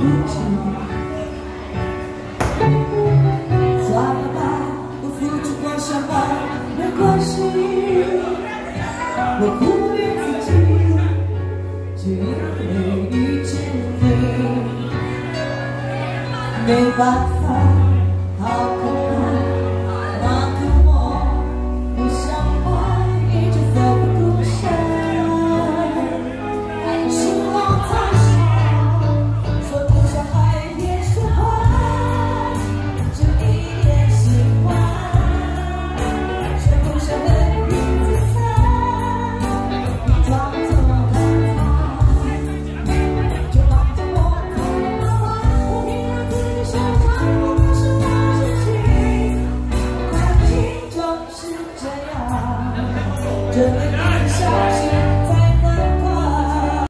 怎么？算了吧，我付出过什么没关系，我忽略自己，遇见你，没办法。Doctor.